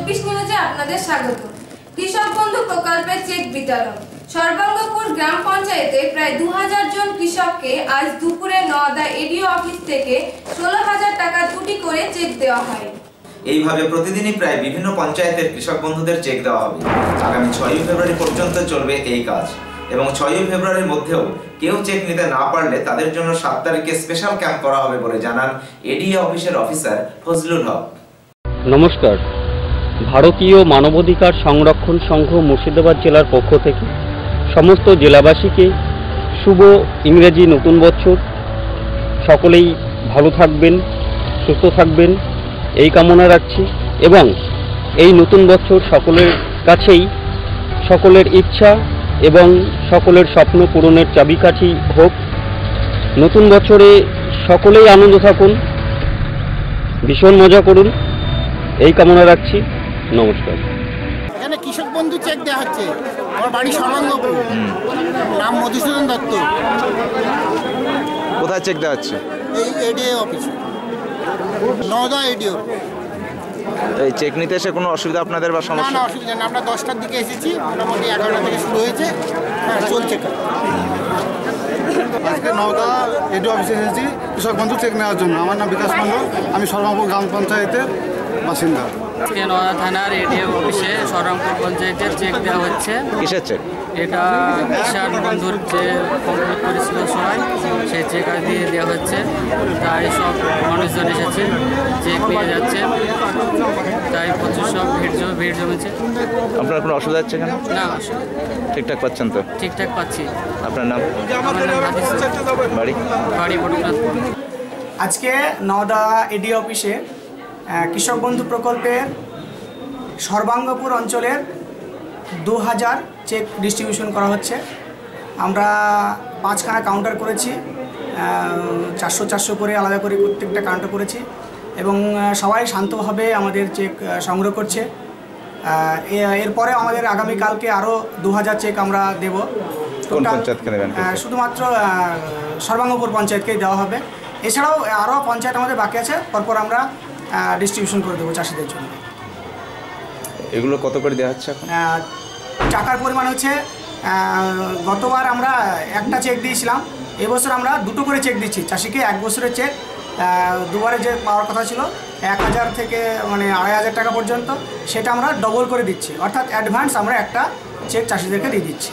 আপনাদের স্বাগত। কৃষক বন্ধু প্রকল্পের চেক বিতরণ। সর্বাঙ্গপুর গ্রাম পঞ্চায়েতে প্রায় দু জন কৃষককে আজ দুপুরে নওদা এডিও অফিস থেকে ষোলো হাজার টাকা দুটি করে চেক দেওয়া হয়। এইভাবে প্রতিদিনই প্রায় বিভিন্ন পঞ্চায়েতের কৃষক বন্ধুদের চেক দেওয়া হবে। আগামী ছয়ই ফেব্রুয়ারি পর্যন্ত চলবে এই কাজ। এবং ছয়ই ফেব্রুয়ারির মধ্যেও কেউ চেক নিতে না পারলে তাদের জন্য সাত তারিখে স্পেশাল ক্যাম্প করা হবে বলে জানান এডিএ অফিসের অফিসার ফজলুল হক। নমস্কার। ভারতীয় মানবাধিকার সংরক্ষণ সংঘ মুর্শিদাবাদ জেলার পক্ষ থেকে সমস্ত জেলাবাসীকে শুভ ইংরেজি নতুন বছর। সকলেই ভালো থাকবেন, সুস্থ থাকবেন, এই কামনা রাখছি এবং এই নতুন বছর সকলের কাছেই সকলের ইচ্ছা এবং সকলের স্বপ্ন পূরণের চাবিকাঠি হোক। নতুন বছরে সকলেই আনন্দ থাকুন, ভীষণ মজা করুন, এই কামনা রাখছি। নমস্কার। এখানে কৃষক বন্ধু চেক দেওয়া হচ্ছে আমার বাড়ি সর্বাঙ্গপুর নাম মধুসূদন দত্ত। কোথায় চেক দেওয়া হচ্ছে এই এডিএ অফিস নওদা এডিও এই চেক নিতে এসে কোনো অসুবিধা আপনাদের বা সমস্যা না অসুবিধা নেই। আমরা দশটার দিকে এসেছি। মোটামুটি এগারোটা থেকে শুরু হয়েছে। হ্যাঁ চলছে। কাজ। আজকে নওদা এডি অফিসে এসেছি। কৃষক বন্ধু চেক নেওয়ার জন্য। আমার নাম বিকাশ মণ্ডল। আমি সর্বাঙ্গপুর গ্রাম পঞ্চায়েতের বাসিন্দা। আজকে নয়া থানার এডিএ অফিসে সরমপুর পঞ্চায়েতের চেক দেওয়া হচ্ছে। কিসের চেক এটা কিষাণ বন্ধুর যে কমপ্লিট করেছিল সবাই সেই চেক আজ দিয়ে দেওয়া হচ্ছে। তাই সব মানুষজন এসেছে চেক নিয়ে যাচ্ছে। তাই প্রচুর সব ভিড় জমে ভিড় জমেছে। আপনার কোনো অসুবিধা হচ্ছে এখানে? না ঠিকঠাক পাচ্ছেন তো? ঠিকঠাক পাচ্ছি। আপনার নাম? আমার নাম হাদিস বাড়ি? বাড়ি আজকে নওদা এডি অফিসে কৃষক বন্ধু প্রকল্পের সর্বাঙ্গপুর অঞ্চলের দু হাজার চেক ডিস্ট্রিবিউশন করা হচ্ছে। আমরা পাঁচখানা কাউন্টার করেছি চারশো চারশো করে আলাদা করে প্রত্যেকটা কাউন্টার করেছি এবং সবাই শান্তভাবে আমাদের চেক সংগ্রহ করছে। এরপরে আমাদের আগামীকালকে আরও দু হাজার চেক আমরা দেব। শুধুমাত্র সর্বাঙ্গপুর পঞ্চায়েতকেই দেওয়া হবে। এছাড়াও আরও পঞ্চায়েত আমাদের বাকি আছে পরপর আমরা ডিস্ট্রিবিউশন করে দেবো চাষিদের জন্য। এগুলো কত করে দেওয়া হচ্ছে এখন? টাকার পরিমাণ হচ্ছে গতবার আমরা একটা চেক দিয়েছিলাম এবছর আমরা দুটো করে চেক দিচ্ছি। চাষিকে এক বছরের চেক দুবারে যে পাওয়ার কথা ছিল এক হাজার থেকে মানে আড়াই হাজার টাকা পর্যন্ত সেটা আমরা ডবল করে দিচ্ছি। অর্থাৎ অ্যাডভান্স আমরা একটা চেক চাষিদেরকে দিয়ে দিচ্ছি।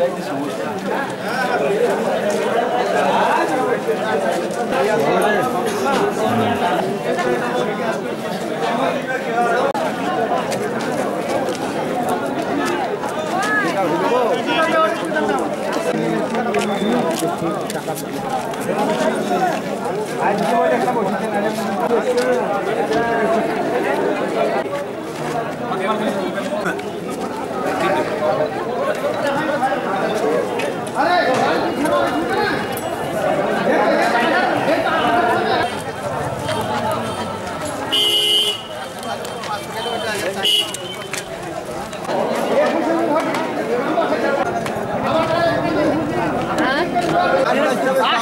Thank you so much. টাকা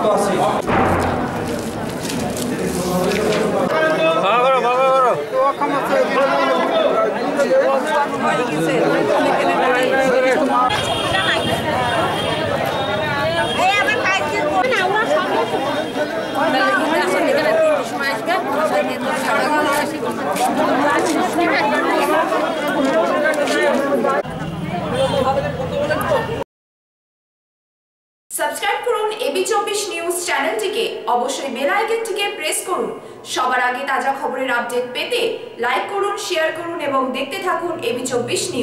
তো আশি ভালো করো ভালো করো সাবস্ক্রাইব করুন এবি চব্বিশ নিউজ চ্যানেলটিকে। অবশ্যই বেল আইকনটিকে প্রেস করুন। সবার আগে তাজা খবরের আপডেট পেতে লাইক করুন, শেয়ার করুন এবং দেখতে থাকুন এবি চব্বিশ নিউজ।